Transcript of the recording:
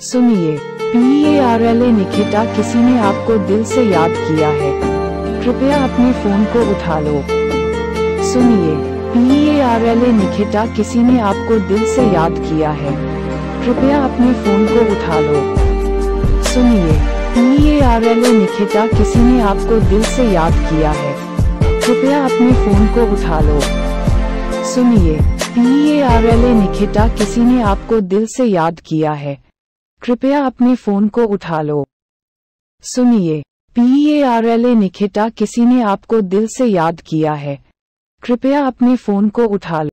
सुनिए P A R L A Nikita किसी ने आपको दिल से याद किया है। कृपया अपने फ़ोन को उठा लो। सुनिए P A R L A Nikita किसी ने आपको दिल से याद किया है। कृपया अपने फ़ोन को उठा लो। सुनिए P A R L A Nikita किसी ने आपको दिल से याद किया है। कृपया अपने फ़ोन को उठा लो। सुनिए P A R L A Nikita किसी ने आपको दिल से याद किया है। कृपया अपने फ़ोन को उठा लो। सुनिए पीएआरएलए ए निकिता किसी ने आपको दिल से याद किया है। कृपया अपने फ़ोन को उठा लो।